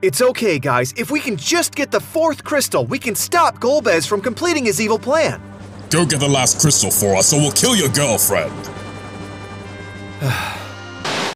It's okay, guys. If we can just get the fourth crystal, we can stop Golbez from completing his evil plan. Go get the last crystal for us, or we'll kill your girlfriend.